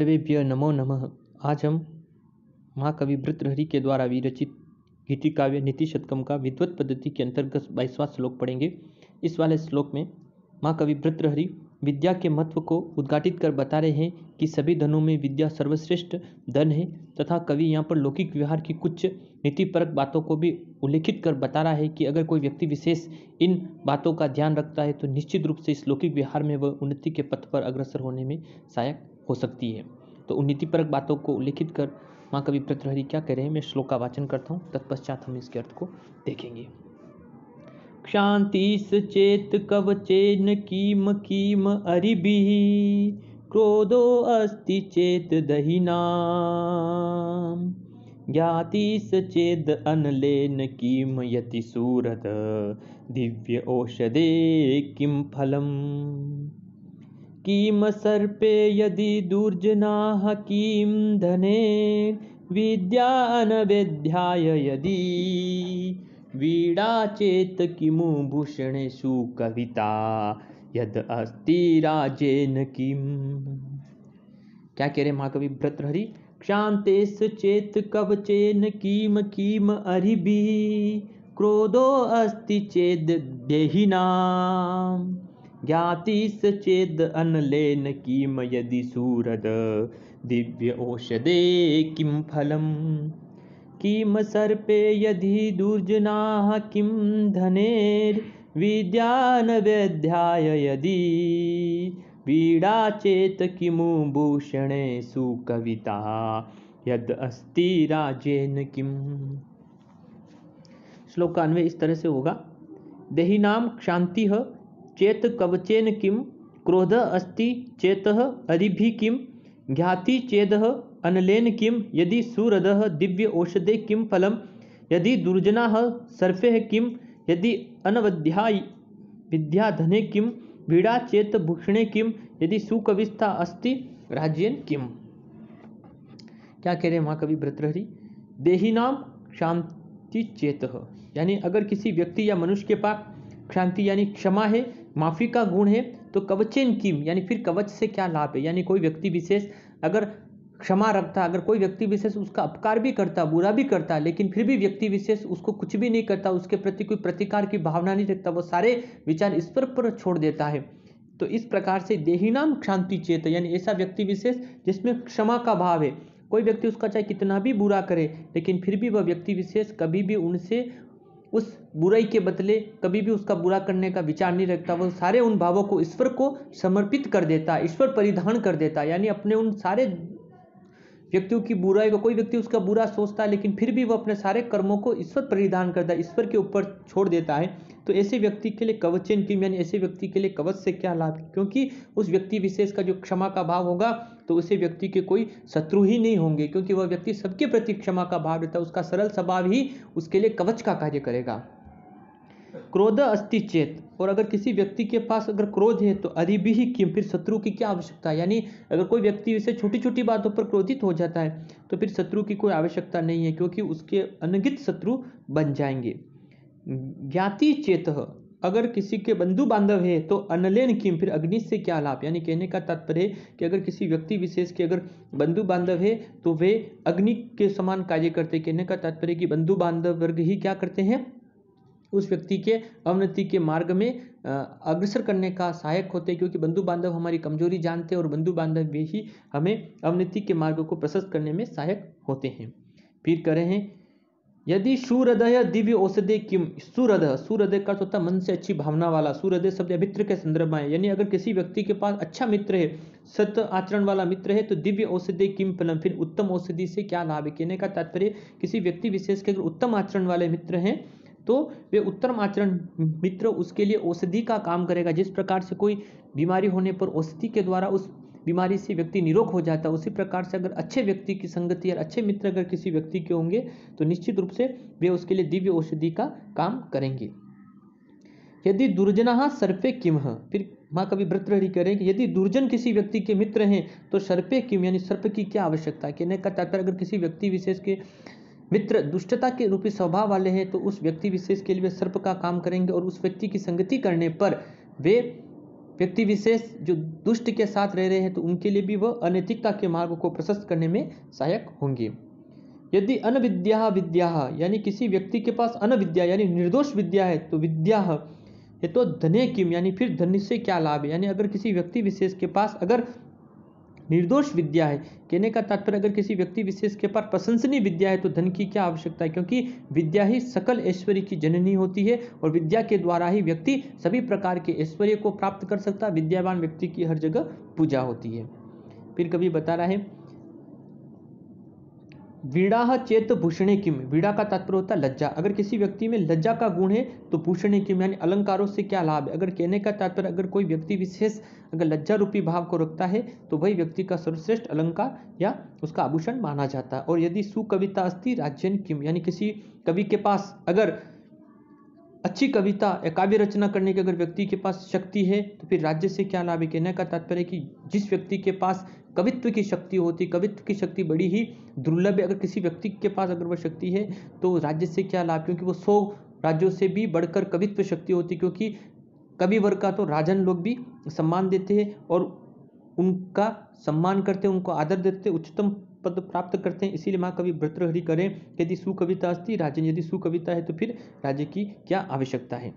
सर्वेभ्य नमो नमः। आज हम महाकवि भृतृहरि के द्वारा विरचित गीति काव्य नीति शतकम का विद्वत पद्धति के अंतर्गत बाईसवां श्लोक पढ़ेंगे। इस वाले श्लोक में महाकवि भृतृहरि विद्या के महत्व को उद्घाटित कर बता रहे हैं कि सभी धनों में विद्या सर्वश्रेष्ठ धन है तथा कवि यहाँ पर लौकिक व्यवहार की कुछ नीतिपरक बातों को भी उल्लेखित कर बता रहा है कि अगर कोई व्यक्ति विशेष इन बातों का ध्यान रखता है तो निश्चित रूप से इस लौकिक व्यवहार में वह उन्नति के पथ पर अग्रसर होने में सहायक हो सकती है। तो उन नीतिपरक बातों को उल्लेखित कर माँ कवि प्रत्रहरी क्या कह रहे हैं, मैं श्लोक का वाचन करता हूँ, तत्पश्चात हम इसके अर्थ को देखेंगे। क्षांतिस चेत कवचेन कीम कीम अरिभिः क्रोधो अस्ति चेत दहिनाम ज्ञातिस चेद अनलेन किम यति सूरत, दिव्य औषधे किम फलम्। किम सर्पे यदि दुर्जनाः किं धने विद्या अनवेद्याय यदि। वीणा चेत किमु भूषणेषु कविता, यद अस्ति राजेन किम। क्या कह रहे महाकवि भ्रतृहरि? क्षांतेश चेत कवचेन कीम कीम अरिभि क्रोधो अस्ति चेद देहिनाम ज्ञातिस चेद अनलेन किम यदि सूरद। दिव्य औषधे किम फलम्? किम सर्पे यदि दुर्जनाः किं धनेर्विद्यानवेद्याय यदि वीणा चेत किमु भूषणेषु कविता यद अस्ति राजेन किम? श्लोक अन्वय इस तरह से होगा। देहिनाम क्षांति चेत कवचेन किम क्रोध अस्ति चेत अरिभि किम ज्ञाति चेद अनलेन किम यदि सुरद दिव्य औषधे किम फलम? यदि दुर्जना सर्फे किम यदि अनवध्या विद्याधने किम वीड़ा चेत भूषणे किम यदि सुकविस्ता अस्ति राज्यन किम क्या कह रहे हैं महाकवि भ्रतृहरि देहिनाम शांति चेत। यानी अगर किसी व्यक्ति या मनुष्य के पास शांति यानी क्षमा है माफ़ी का गुण है तो कवचेन किम यानी फिर कवच से क्या लाभ है? यानी कोई व्यक्ति विशेष अगर क्षमा रखता, अगर कोई व्यक्ति विशेष उसका अपकार भी करता, बुरा भी करता, लेकिन फिर भी व्यक्ति विशेष उसको कुछ भी नहीं करता, उसके प्रति कोई प्रतिकार की भावना नहीं रखता, वो सारे विचार ईश्वर पर छोड़ देता है। तो इस प्रकार से देहीनाम शांति चेत, यानी ऐसा व्यक्ति विशेष जिसमें क्षमा का भाव है। कोई व्यक्ति उसका चाहे कितना भी बुरा करे, लेकिन फिर भी वह व्यक्ति विशेष कभी भी उनसे उस बुराई के बदले कभी भी उसका बुरा करने का विचार नहीं रखता। वो सारे उन भावों को ईश्वर को समर्पित कर देता, ईश्वर परिधान कर देता। यानी अपने उन सारे व्यक्तियों की बुराई को, कोई व्यक्ति उसका बुरा सोचता है, लेकिन फिर भी वो अपने सारे कर्मों को ईश्वर परिधान करता है, ईश्वर के ऊपर छोड़ देता है। तो ऐसे व्यक्ति के लिए कवचन की यानी ऐसे व्यक्ति के लिए कवच से क्या लाभ क्योंकि उस व्यक्ति विशेष का जो क्षमा का भाव होगा तो उसे व्यक्ति के कोई शत्रु ही नहीं होंगे, क्योंकि वह व्यक्ति सबके प्रति क्षमा का भाव रहता है, उसका सरल स्वभाव ही उसके लिए कवच का कार्य करेगा। क्रोध अस्ति चेत, और अगर किसी व्यक्ति के पास अगर क्रोध है तो अधिभी ही किम फिर शत्रु की क्या आवश्यकता यानी अगर कोई व्यक्ति इसे छोटी छोटी बातों पर क्रोधित हो जाता है तो फिर शत्रु की कोई आवश्यकता नहीं है, क्योंकि उसके अनगित शत्रु बन जाएँगे। ज्ञाति चेत अगर किसी के बंधु बांधव है तो अनलेन किम? फिर अग्नि से क्या लाभ? यानी कहने का तात्पर्य कि अगर किसी व्यक्ति विशेष के अगर बंधु बांधव है तो वे अग्नि के समान कार्य करते कहने का तात्पर्य कि बंधु बांधव वर्ग ही क्या करते हैं? उस व्यक्ति के अवनति के मार्ग में अग्रसर करने का सहायक होते हैं, क्योंकि बंधु बांधव हमारी कमज़ोरी जानते हैं और बंधु बांधव भी ही हमें अवनति के मार्ग को प्रशस्त करने में सहायक होते हैं। फिर करें हैं यदि सूरदय दिव्य औषधि किम? सूरदय। सूरदय का होता मन से अच्छी भावना वाला। सूरदय शब्द मित्र के संदर्भ में यानी अगर किसी व्यक्ति के पास अच्छा मित्र है, सत्य आचरण वाला मित्र है तो दिव्य औषधि किम फलम? फिर उत्तम औषधि से क्या लाभ है? कहने का तात्पर्य, किसी व्यक्ति विशेष के अगर उत्तम आचरण वाले मित्र हैं तो वे उत्तम आचरण मित्र उसके लिए औषधि का काम करेगा। जिस प्रकार से कोई बीमारी होने पर औषधि के द्वारा उस बीमारी से व्यक्ति निरोग हो जाता है, उसी प्रकार से अगर अच्छे व्यक्ति की संगति और अच्छे मित्र अगर किसी व्यक्ति के होंगे तो निश्चित रूप से वे उसके लिए दिव्य औषधि का काम करेंगे। यदि दुर्जना सर्पे किम फिर माँ कभी व्रतरहरी करें कि यदि दुर्जन किसी व्यक्ति के मित्र हैं तो सर्पे किम, यानी सर्प की क्या आवश्यकता है? कहने का तात्पर्य, अगर किसी व्यक्ति विशेष के मित्र दुष्टता के रूपी स्वभाव वाले हैं तो उस व्यक्ति विशेष के लिए सर्प का काम करेंगे और उस व्यक्ति की संगति करने पर वे व्यक्ति विशेष जो दुष्ट के साथ रह रहे हैं तो उनके लिए भी वह अनैतिकता के मार्ग को प्रशस्त करने में सहायक होंगे। यदि अनविद्या विद्या, यानी किसी व्यक्ति के पास अनविद्या, यानी निर्दोष विद्या है तो विद्या है तो धने किम यानी फिर धन से क्या लाभ है? यानी अगर किसी व्यक्ति विशेष के पास अगर निर्दोष विद्या है। कहने का तात्पर्य, अगर किसी व्यक्ति विशेष के पास प्रशंसनीय विद्या है तो धन की क्या आवश्यकता है? क्योंकि विद्या ही सकल ऐश्वर्य की जननी होती है और विद्या के द्वारा ही व्यक्ति सभी प्रकार के ऐश्वर्य को प्राप्त कर सकता है। विद्यावान व्यक्ति की हर जगह पूजा होती है। फिर कभी बता रहा है वीड़ा चेत भूषणे किम। वीड़ा का तात्पर्य होता है लज्जा। अगर किसी व्यक्ति में लज्जा का गुण है तो भूषणे किम, यानी अलंकारों से क्या लाभ है? अगर कहने का तात्पर्य, अगर कोई व्यक्ति विशेष अगर लज्जा रूपी भाव को रखता है तो वही व्यक्ति का सर्वश्रेष्ठ अलंकार या उसका आभूषण माना जाता है। और यदि सुकविता अस्थि राज्यन किम, यानी किसी कवि के पास अगर अच्छी कविता या काव्य रचना करने की अगर व्यक्ति के पास शक्ति है तो फिर राज्य से क्या लाभ है? कहने का तात्पर्य कि जिस व्यक्ति के पास कवित्व की शक्ति होती, कवित्व की शक्ति बड़ी ही दुर्लभ है। अगर किसी व्यक्ति के पास अगर वह शक्ति है तो राज्य से क्या लाभ? क्योंकि वो सौ राज्यों से भी बढ़कर कवित्व शक्ति होती, क्योंकि कवि वर्ग का तो राजन लोग भी सम्मान देते हैं और उनका सम्मान करते हैं, उनको आदर देते उच्चतम पद प्राप्त करते हैं। इसीलिए माँ कवि भ्रतृहरि करें, यदि सुकविता अस्ति, राजन यदि सुकविता है तो फिर राज्य की क्या आवश्यकता है?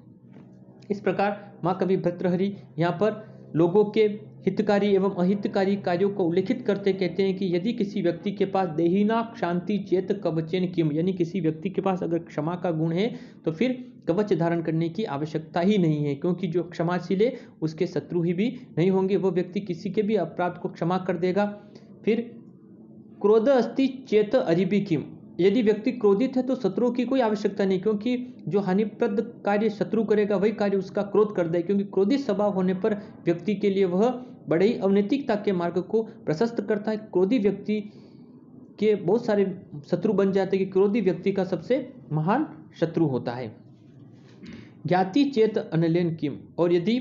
इस प्रकार माँ कवि भ्रतृहरि यहाँ पर लोगों के हितकारी एवं अहितकारी कार्यों को उल्लेखित करते कहते हैं कि यदि किसी व्यक्ति के पास देहीना, शांति, चेत, कवचेन किम यानी किसी व्यक्ति के पास अगर क्षमा का गुण है तो फिर कवच धारण करने की आवश्यकता ही नहीं है, क्योंकि जो क्षमाशील है, उसके शत्रु ही भी नहीं होंगे, वो व्यक्ति किसी के भी अपराध को क्षमा कर देगा। फिर क्रोध अस्ति चेत अरिबी किम। यदि व्यक्ति क्रोधित है तो शत्रु की कोई आवश्यकता नहीं, क्योंकि जो हानिप्रद कार्य शत्रु करेगा, वही कार्य उसका क्रोध कर दे क्योंकि क्रोधित स्वभाव होने पर व्यक्ति के लिए वह बड़े ही अवनैतिकता के मार्ग को प्रशस्त करता है। क्रोधी व्यक्ति के बहुत सारे शत्रु बन जाते हैं कि क्रोधी व्यक्ति का सबसे महान शत्रु होता है। ज्ञाति चेत अनलेन किम, और यदि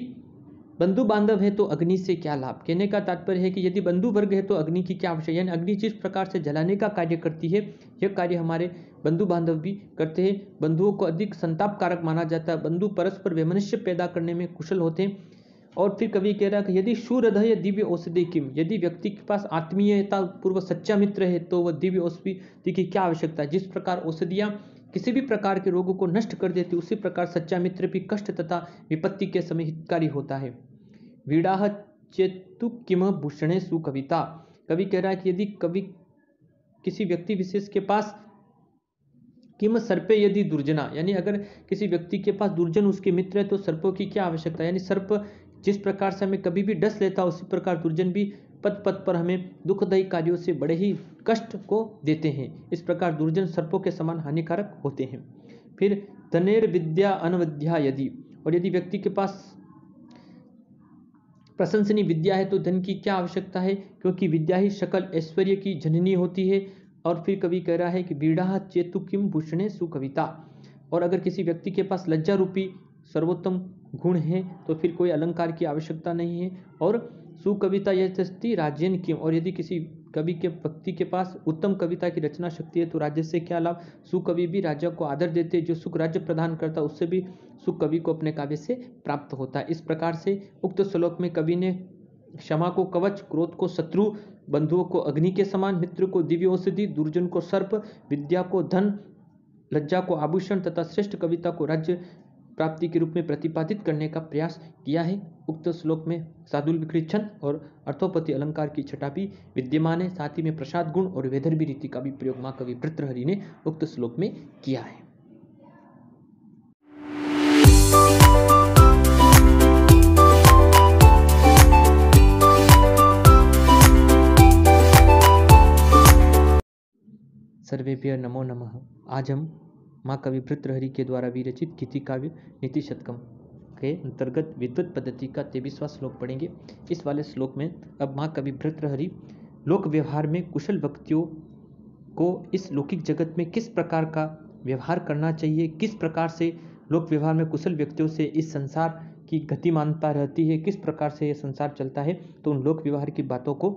बंधु बांधव है तो अग्नि से क्या लाभ? कहने का तात्पर्य है कि यदि बंधु वर्ग है तो अग्नि की क्या आवश्यकता यानी अग्नि जिस प्रकार से जलाने का कार्य करती है, यह कार्य हमारे बंधु बांधव भी करते हैं। बंधुओं को अधिक संताप कारक माना जाता है। बंधु परस्पर वैमनस्य पैदा करने में कुशल होते हैं। और फिर कवि कह रहा है कि यदि शूरधय दिव्य औषधि किम, यदि व्यक्ति के पास आत्मीयता पूर्व सच्चा मित्र है तो वह दिव्य औषधि की क्या आवश्यकता है? जिस प्रकार औषधियाँ किसी भी प्रकार के रोगों को नष्ट कर देती उसी प्रकार सच्चा मित्र भी कष्ट तथा विपत्ति के समय हितकारी होता है। वीड़ा चेतु किम भूषणे सुकविता? कवि कह रहा है कि यदि कवि किसी व्यक्ति विशेष के पास किम सर्पे यदि दुर्जना? यानी अगर किसी व्यक्ति के पास दुर्जन उसके मित्र है तो सर्पों की क्या आवश्यकता यानी सर्प जिस प्रकार से हमें कभी भी डस लेता, उसी प्रकार दुर्जन भी पद पद पर हमें दुखदायी कार्यों से बड़े ही कष्ट को देते हैं। इस प्रकार दुर्जन सर्पों के समान हानिकारक होते हैं। फिर धनेर विद्या अनविद्या यदि? और यदि व्यक्ति के पास प्रशंसनीय विद्या है तो धन की क्या आवश्यकता है? क्योंकि विद्या ही शकल ऐश्वर्य की जननी होती है। और फिर कवि कह रहा है कि बीड़ा चेतु किम भूषणे सुकविता। और अगर किसी व्यक्ति के पास लज्जा रूपी सर्वोत्तम गुण है तो फिर कोई अलंकार की आवश्यकता नहीं है। और सुकविता यथस्ती राजेन की और यदि किसी कवि के व्यक्ति के पास उत्तम कविता की रचना शक्ति है तो राज्य से क्या लाभ? सुकवि भी राजा को आदर देते जो सुख राज्य प्रदान करता उससे भी सुख कवि को अपने काव्य से प्राप्त होता है। इस प्रकार से उक्त श्लोक में कवि ने क्षमा को कवच, क्रोध को शत्रु, बंधुओं को अग्नि के समान, मित्र को दिव्य औषधि, दुर्जन को सर्प, विद्या को धन, लज्जा को आभूषण तथा श्रेष्ठ कविता को राज्य प्राप्ति के रूप में प्रतिपादित करने का प्रयास किया है। उक्त श्लोक में साधुल विकृक्षण और अर्थोपति अलंकार की छटा भी विद्यमान है। साथ ही में प्रसाद गुण और वेदरबी रीति का भी प्रयोग माँ कवि वृत्रहरि ने उक्त श्लोक में किया है। सर्वेभ्य नमो नमः। आज हम माँ कवि भृतृहरि के द्वारा विरचित गीति काव्य नीति शतकम के अंतर्गत विद्युत पद्धति का तेईसवा श्लोक पढ़ेंगे। इस वाले श्लोक में अब माँ कवि भृतृहरि लोक व्यवहार में कुशल व्यक्तियों को इस लौकिक जगत में किस प्रकार का व्यवहार करना चाहिए, किस प्रकार से लोक व्यवहार में कुशल व्यक्तियों से इस संसार की गतिमानता रहती है, किस प्रकार से यह संसार चलता है तो उन लोक व्यवहार की बातों को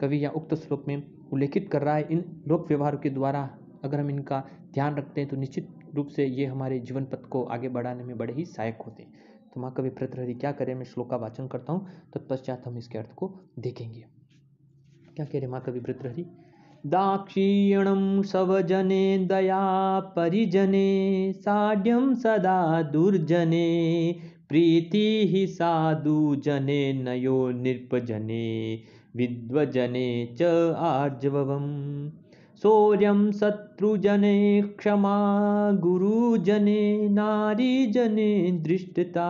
कवि या उक्त श्लोक में उल्लेखित कर रहा है। इन लोक व्यवहार के द्वारा अगर हम इनका ध्यान रखते हैं तो निश्चित रूप से ये हमारे जीवन पथ को आगे बढ़ाने में बड़े ही सहायक होते हैं। तो माँ कवि क्या करें? मैं श्लोक का वाचन करता हूँ, तत्पश्चात तो हम इसके अर्थ को देखेंगे। क्या कह रहे माँ कवि भृतृहरि दाक्षिण्यं सवजने दया परिजने, साड्यं सदा दुर्जने, प्रीतिः साधुजने नयो नृपजने विद्वजने च आर्जवम्। शौर्यं शत्रुजने क्षमा, गुरुजने, नारीजने दृष्टता,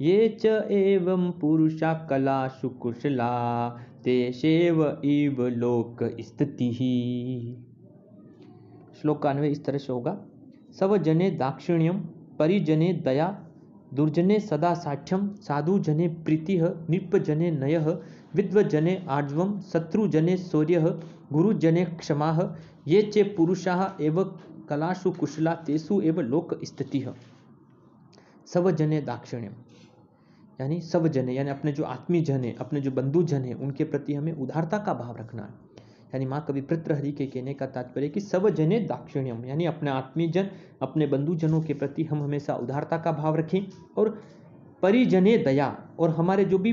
ये च एवं पुरुषा कलासु कुशला तेषेव इव लोक स्थिति। श्लोक अन्वय इस तरह से होगा। सवजने दाक्षिण्यम परिजने दया, दुर्जने सदा साठ्यम साधु जने प्रीति नृपजने नय, विद्वजने आर्जवम शत्रुजने शौर्य गुरुजने क्षमा ये चे पुरुषा एव कलासु कुशला, तेसु एव लोक स्थिति। सवजने दाक्षिण्यम। यानी सब जने यानी अपने जो आत्मीय जन है अपने जो बंधु जन है उनके प्रति हमें उदारता का भाव रखना है। यानी माँ कवि प्रत्रहरि के कहने का तात्पर्य कि सब जने दाक्षिण्यम, यानी अपने आत्मीय जन अपने बंधु जनों के प्रति हम हमेशा उदारता का भाव रखें और परिजने दया और हमारे जो भी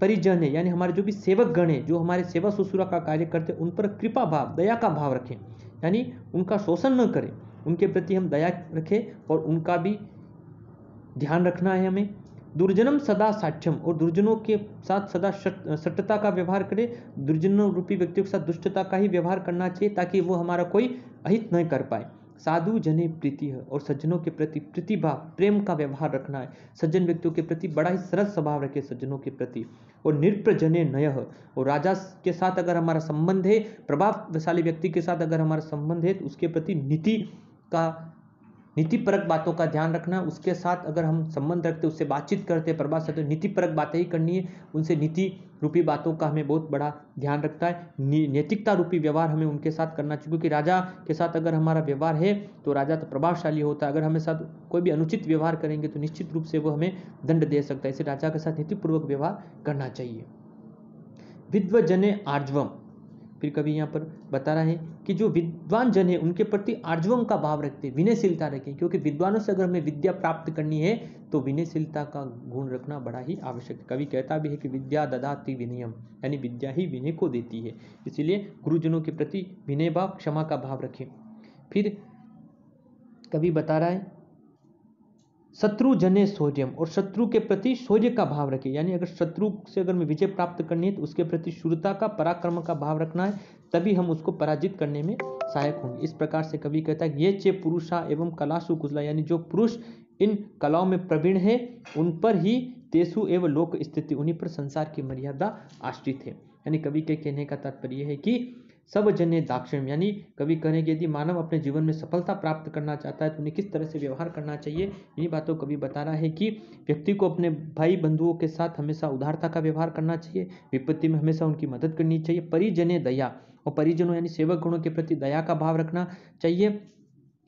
परिजन है, यानी हमारे जो भी सेवक गण है, जो हमारे सेवा ससुरा का कार्य करते हैं, उन पर कृपा भाव, दया का भाव रखें। यानी उनका शोषण न करें, उनके प्रति हम दया रखें और उनका भी ध्यान रखना है हमें। दुर्जनम सदा साक्षम और दुर्जनों के साथ सदा सत्यता का व्यवहार करें। दुर्जनों रूपी व्यक्तियों के साथ दुष्टता का ही व्यवहार करना चाहिए ताकि वो हमारा कोई अहित न कर पाए। साधु जने प्रीति है और सज्जनों के प्रति प्रतिभा प्रेम का व्यवहार रखना है। सज्जन व्यक्तियों के प्रति बड़ा ही सरल स्वभाव रखे सज्जनों के प्रति। और निरप्रजने नय और राजा के साथ अगर हमारा संबंध है, प्रभावशाली व्यक्ति के साथ अगर हमारा संबंध है तो उसके प्रति नीति का, नीतिपरक बातों का ध्यान रखना उसके साथ अगर हम संबंध रखते, उससे बातचीत करते, प्रभाव से तो नीतिपरक बातें ही करनी है। उनसे नीति रूपी बातों का हमें बहुत बड़ा ध्यान रखता है। नैतिकता रूपी व्यवहार हमें उनके साथ करना चाहिए, क्योंकि राजा के साथ अगर हमारा व्यवहार है तो राजा तो प्रभावशाली होता है। अगर हमें साथ कोई भी अनुचित व्यवहार करेंगे तो निश्चित रूप से वो हमें दंड दे सकता है। इसे राजा के साथ नीतिपूर्वक व्यवहार करना चाहिए। विद्वजने आर्जवम। फिर कभी यहाँ पर बता रहा है कि जो विद्वान जन है, उनके प्रति आर्जवम का भाव रखते विनयशीलता रखें, क्योंकि विद्वानों से अगर हमें विद्या प्राप्त करनी है तो विनयशीलता का गुण रखना बड़ा ही आवश्यक है। कवि कहता भी है कि विद्या ददाती विनयम, यानी विद्या ही विनय को देती है। इसीलिए गुरुजनों के प्रति विनय भाव क्षमा का भाव रखें। फिर कवि बता रहा है शत्रु जने शौर्यम और शत्रु के प्रति शौर्य का भाव रखे। यानी अगर शत्रु से अगर मैं विजय प्राप्त करनी है तो उसके प्रति शुरता का, पराक्रम का भाव रखना है, तभी हम उसको पराजित करने में सहायक होंगे। इस प्रकार से कवि कहता है ये चे पुरुषा एवं कलासु कुशला, यानी जो पुरुष इन कलाओं में प्रवीण है, उन पर ही तेसु एवं लोक स्थिति, उन्हीं पर संसार की मर्यादा आश्रित है। यानी कवि के कहने का तात्पर्य है कि सब जन्य दाक्षिण्य, यानी कभी कहें कि यदि मानव अपने जीवन में सफलता प्राप्त करना चाहता है तो उन्हें किस तरह से व्यवहार करना चाहिए? इन्हीं बातों को कभी बता रहा है कि व्यक्ति को अपने भाई बंधुओं के साथ हमेशा उदारता का व्यवहार करना चाहिए, विपत्ति में हमेशा उनकी मदद करनी चाहिए। परिजने दया और परिजनों, यानी सेवक गुणों के प्रति दया का भाव रखना चाहिए।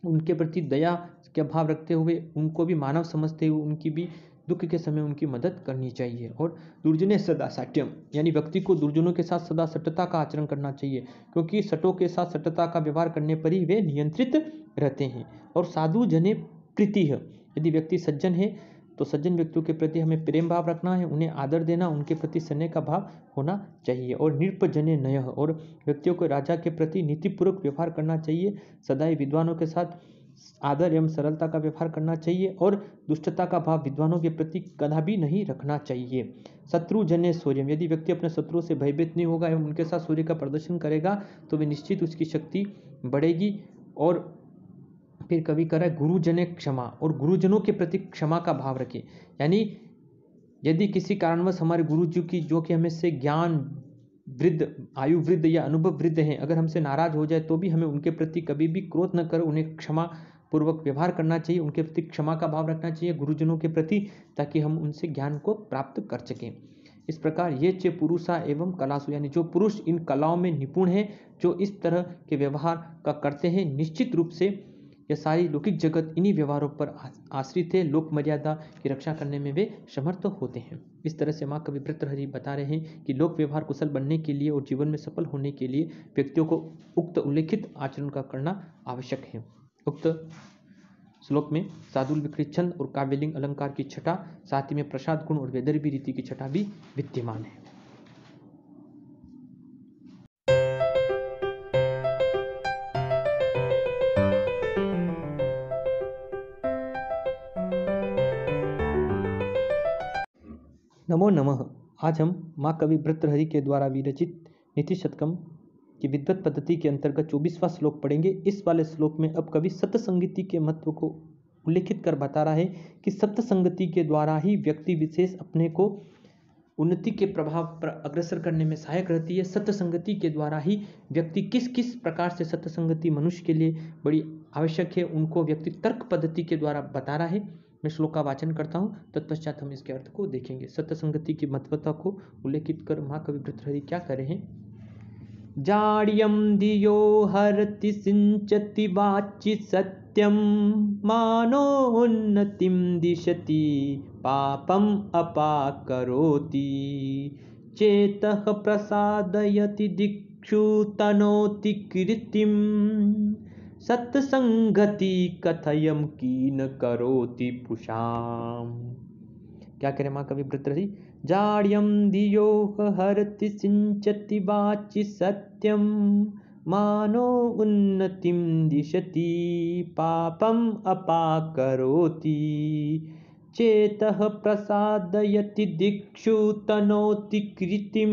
उनके प्रति दया का भाव रखते हुए उनको भी मानव समझते हुए उनकी भी दुख के समय उनकी मदद करनी चाहिए और दुर्जने सदा साट्यम यानी व्यक्ति को दुर्जनों के साथ सदा सत्यता का आचरण करना चाहिए, क्योंकि सटों के साथ सत्यता का व्यवहार करने पर ही वे नियंत्रित रहते हैं। और साधु जने प्रीति है। यदि व्यक्ति सज्जन है तो सज्जन व्यक्तियों के प्रति हमें प्रेम भाव रखना है, उन्हें आदर देना, उनके प्रति स्नेह का भाव होना चाहिए और निरपजन्य नय और व्यक्तियों को राजा के प्रति नीतिपूर्वक व्यवहार करना चाहिए सदाई विद्वानों के साथ आदर एवं सरलता का व्यवहार करना चाहिए और दुष्टता का भाव विद्वानों के प्रति कदा भी नहीं रखना चाहिए। शत्रु जन्य सूर्य, यदि व्यक्ति अपने शत्रुओं से भयभीत नहीं होगा एवं उनके साथ सूर्य का प्रदर्शन करेगा तो वे निश्चित उसकी शक्ति बढ़ेगी और फिर कभी कह रहा है गुरुजन क्षमा और गुरुजनों के प्रति क्षमा का भाव रखें। यानी यदि किसी कारणवश हमारे गुरु जी की जो कि हमें से ज्ञान वृद्ध आयु वृद्ध या अनुभव वृद्ध हैं, अगर हमसे नाराज़ हो जाए तो भी हमें उनके प्रति कभी भी क्रोध न कर उन्हें क्षमा पूर्वक व्यवहार करना चाहिए, उनके प्रति क्षमा का भाव रखना चाहिए, गुरुजनों के प्रति, ताकि हम उनसे ज्ञान को प्राप्त कर सकें। इस प्रकार ये चे पुरुषा एवं कलासु, यानी जो पुरुष इन कलाओं में निपुण हैं, जो इस तरह के व्यवहार का करते हैं, निश्चित रूप से यह सारी लौकिक जगत इन्हीं व्यवहारों पर आश्रित है। लोक मर्यादा की रक्षा करने में वे समर्थ होते हैं। इस तरह से माँ कवि हरि बता रहे हैं कि लोक व्यवहार कुशल बनने के लिए और जीवन में सफल होने के लिए व्यक्तियों को उक्त उल्लेखित आचरण का करना आवश्यक है। उक्त श्लोक में सादुल विकृत छंद और काव्यलिंग अलंकार की छटा, साथ ही में प्रसाद, गुण और वेदर्भी रीति की छटा भी विद्यमान है। नमो नमः। आज हम माँ कवि भृत्रहरि के द्वारा विरचित नीति शतकम की विद्वत पद्धति के अंतर्गत चौबीसवां श्लोक पढ़ेंगे। इस वाले श्लोक में अब कवि सत्य संगति के महत्व को उल्लेखित कर बता रहा है कि सत्य संगति के द्वारा ही व्यक्ति विशेष अपने को उन्नति के प्रभाव पर अग्रसर करने में सहायक रहती है। सत्य संगति के द्वारा ही व्यक्ति किस किस प्रकार से सत्य संगति मनुष्य के लिए बड़ी आवश्यक है, उनको व्यक्ति तर्क पद्धति के द्वारा बता रहा है। मैं श्लोक का वाचन करता हूँ, तत्पश्चात हम इसके अर्थ को देखेंगे। सत्य संगति की महत्वता को उल्लेखित कर महाकवि क्या करे हैं? जाड्यं धियो हरति सिञ्चति वाचि सत्यं, मानोन्नतिं दिशति पापम् अपाकरोति। चेतः प्रसादयति दिक्षु तनोति कीर्तिं सत्सङ्गति कथयं कीन करोति पुषाम्। क्या करें माँ कवि भृतरही जाड्यं धियो हरति सिञ्चति वाचि सत्यं, मानो उन्नतिं दिशति, पापम् अपाकरोति। चेतः प्रसादयति दिक्षु तनोति कृतिं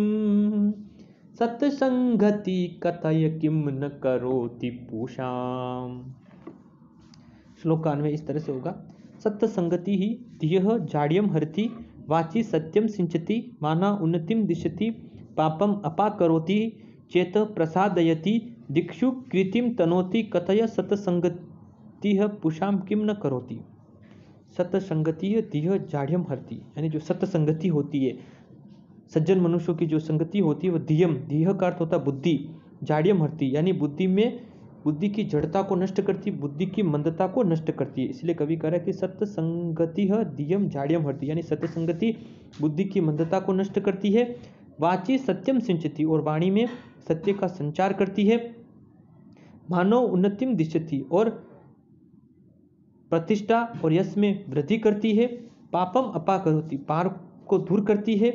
सत्सङ्गति कथय किं न करोति पूषाम। श्लोक का अन्वय इस तरह से होगा। सत्य संगति ही धिय जाड्यम हरति, वाची सत्यम सिंचति माना उन्नतिम दिशति पापम अपा करोति चेत प्रसादयति, दिक्षु कृतिम तनोति, कथय सतसंगति पुषाम किम न करोति। सतसंगति दिह जाड्यम हरती, यानी जो सतसंगति होती है सज्जन मनुष्यों की जो संगति होती है, वह दियम, दिह का अर्थ होता है बुद्धि, जाड्यम हरती, यानी बुद्धि में, बुद्धि की जड़ता को नष्ट करती, बुद्धि की मंदता को नष्ट करती है। इसलिए कवि कह रहा है कि सत्य संगति है दियम, जाड्यम हरती, यानी सत्य संगति बुद्धि की मंदता को नष्ट करती है, वाची सत्यम सिंचती, और वाणी में सत्य का संचार करती है, मानव उन्नतिम दिशती, और प्रतिष्ठा और यश में वृद्धि करती है, पापम अपा करोती पार को दूर करती है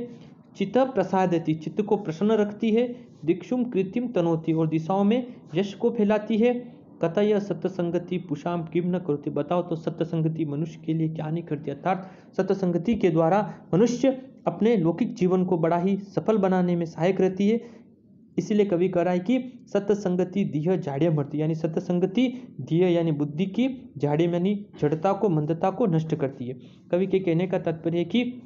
चित्त प्रसादती चित्त को प्रसन्न रखती है दीक्षुम कृत्रिम तनोती और दिशाओं में यश को फैलाती है। कतय सत्य संगति पुषाम किम न करती? बताओ तो सत्य संगति मनुष्य के लिए क्या नहीं करती? अर्थात सत्य संगति के द्वारा मनुष्य अपने लौकिक जीवन को बड़ा ही सफल बनाने में सहायक रहती है। इसीलिए कवि कह रहा है कि सत्य संगति दिह जाड़े मरती, यानी सत्य संगति दिह, यानी बुद्धि की जाड़े, यानी जड़ता को, मंदता को नष्ट करती है। कवि के कहने का तात्पर्य है कि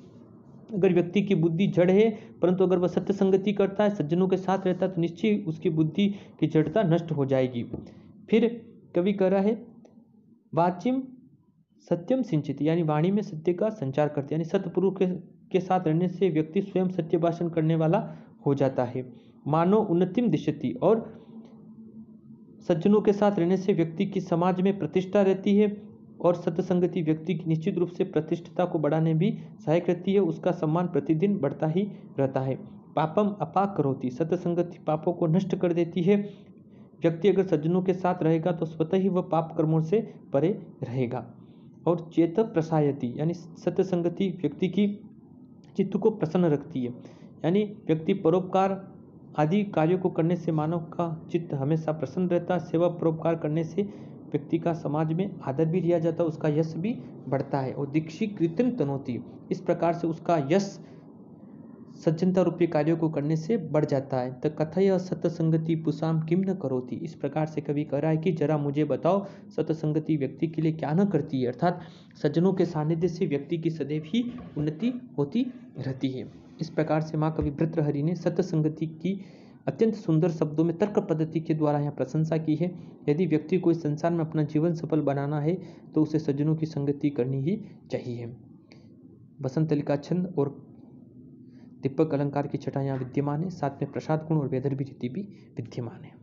अगर व्यक्ति की बुद्धि जड़ है परंतु अगर वह सत्य संगति करता है सज्जनों के साथ रहता है तो निश्चय उसकी बुद्धि की जड़ता नष्ट हो जाएगी। फिर कवि कह रहा है वाचिम सत्यम सिंचित यानी वाणी में सत्य का संचार करते यानी सत्यपुरुष के, के साथ रहने से व्यक्ति स्वयं सत्य भाषण करने वाला हो जाता है। मानो उन्नतिम दिशती और सज्जनों के साथ रहने से व्यक्ति की समाज में प्रतिष्ठा रहती है और सत्संगति व्यक्ति की निश्चित रूप से प्रतिष्ठता को बढ़ाने भी सहायक रहती है, उसका सम्मान प्रतिदिन बढ़ता ही रहता है। पापम अपाक करोती, सत्संगति पापों को नष्ट कर देती है। व्यक्ति अगर सज्जनों के साथ रहेगा तो स्वतः ही वह पाप कर्मों से परे रहेगा। और चेत प्रसायती, यानी सत्यसंगति व्यक्ति की चित्त को प्रसन्न रखती है। यानी व्यक्ति परोपकार आदि कार्यों को करने से मानव का चित्त हमेशा प्रसन्न रहता है, सेवा परोपकार करने से व्यक्ति का समाज में आदर भी लिया जाता है, उसका यश भी बढ़ता है और दीक्षी कृत्रिम तनोती, इस प्रकार से उसका यश सज्जनता रूपी कार्यों को करने से बढ़ जाता है। तो कथय सतसंगति पुसाम किम न करोती? इस प्रकार से कभी कह रहा है कि जरा मुझे बताओ, सतसंगति व्यक्ति के लिए क्या न करती है? अर्थात सज्जनों के सानिध्य से व्यक्ति की सदैव ही उन्नति होती रहती है। इस प्रकार से माँ कवि भृत्रहरि ने सतसंगति की अत्यंत सुंदर शब्दों में तर्क पद्धति के द्वारा यहाँ प्रशंसा की है। यदि व्यक्ति को इस संसार में अपना जीवन सफल बनाना है तो उसे सज्जनों की संगति करनी ही चाहिए। बसंत तलिका छंद और दीपक अलंकार की छटा यहाँ विद्यमान है। साथ में प्रसाद गुण और वेदर भी रीति भी विद्यमान है।